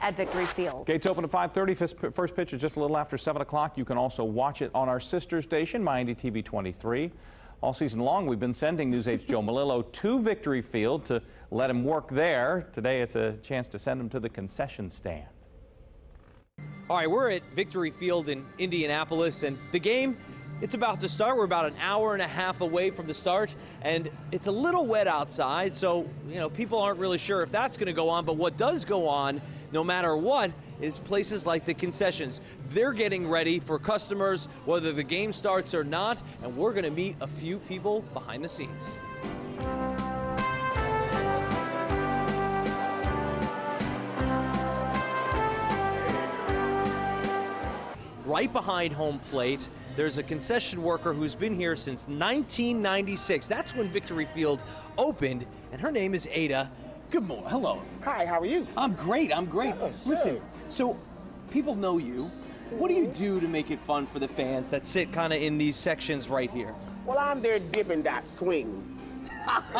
at Victory Field. Gates open at 5.30. First pitch is just a little after 7 o'clock. You can also watch it on our sister station, MyIndy TV 23. All season long, we've been sending News 8's Joe Melillo to Victory Field to let him work there. Today, it's a chance to send him to the concession stand. All right, we're at Victory Field in Indianapolis, and the game, it's about to start. We're about an hour and a half away from the start, and it's a little wet outside, so, you know, people aren't really sure if that's going to go on, but what does go on, no matter what, is places like the concessions. They're getting ready for customers, whether the game starts or not, and we're going to meet a few people behind the scenes. right behind home plate. There's a concession worker who's been here since 1996. That's when Victory Field opened, and her name is Ada. Good morning. Hello. Hi, how are you? I'm great. I'm great. Oh, Listen, so people know you. What do you do to make it fun for the fans that sit kind of in these sections right here? Well, I'm their Dippin' Dots queen.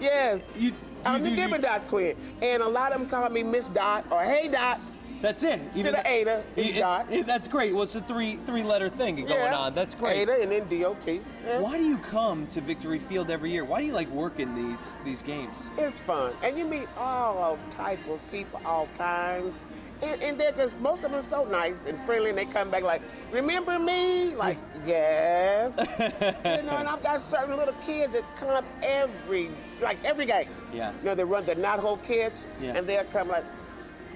yes. You, you I'm the Dippin' Dots queen. And a lot of them call me Miss Dot or Hey Dot. That's it. Instead of Ada, it's Dot. that's great. Well, it's a three three letter thing going yeah. on. That's great. Ada and then DOT. Yeah. Why do you come to Victory Field every year? Why do you like working these these games? It's fun, and you meet all type of people, all kinds. And, and, they're just most of them are so nice and friendly, and they come back like, "Remember me?" Like, yes. you know, and I've got certain little kids that come every like every game. Yeah. You know, they run the not whole kids, yeah. and they'll come like,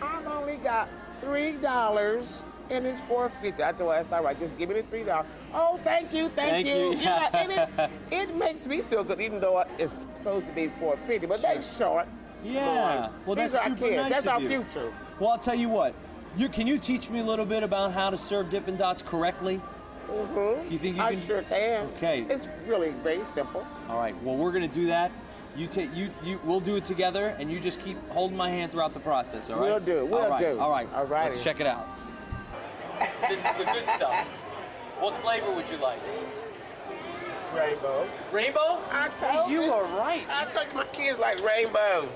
I've only got three dollars and it's four fifty. I told her that's all right. Just give me the three dollars. Oh, thank you, thank, thank you. you. you know, and it, it makes me feel good, even though it's supposed to be four fifty. But sure. they short. Yeah. Well, that's These super kids. Nice that's our you. future. Well, I'll tell you what. You can you teach me a little bit about how to serve Dippin' Dots correctly? Mm-hmm. You think you I can? I sure can. Okay. It's really very simple. All right. Well, we're gonna do that. You take you you. We'll do it together, and you just keep holding my hand throughout the process. All right. We'll do. We'll all right, do. All right. All right. Let's check it out. this is the good stuff. What flavor would you like? Rainbow. Rainbow? I told you. You are right. I told my kids like rainbow.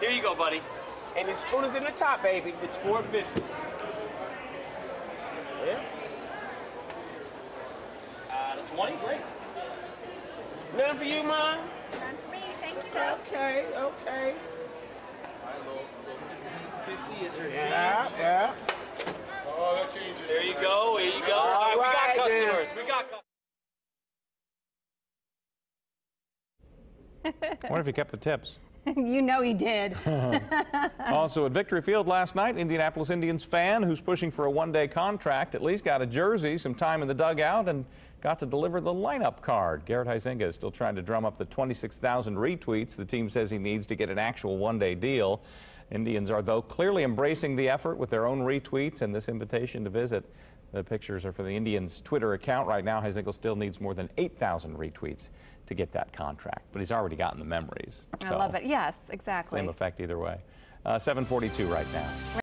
Here you go, buddy. And the spoon is in the top, baby. It's 450. Yeah. Uh, 20, great. None for you, Mom? None for me, thank you though. Okay, okay. 50 is her Yeah, yeah. Oh, that changes. There you go, there you go. All, All right, right, we got customers. Then. We got customers. I wonder if he kept the tips. you know he did. also at Victory Field last night, Indianapolis Indians fan who's pushing for a one-day contract at least got a jersey, some time in the dugout, and got to deliver the lineup card. Garrett Huizenga is still trying to drum up the 26,000 retweets the team says he needs to get an actual one-day deal. Indians are, though, clearly embracing the effort with their own retweets and this invitation to visit. The pictures are for the Indians' Twitter account right now. Huizenga still needs more than 8,000 retweets to get that contract, but he's already gotten the memories. I love it. Yes, exactly. Same effect either way. Uh, 742 right now.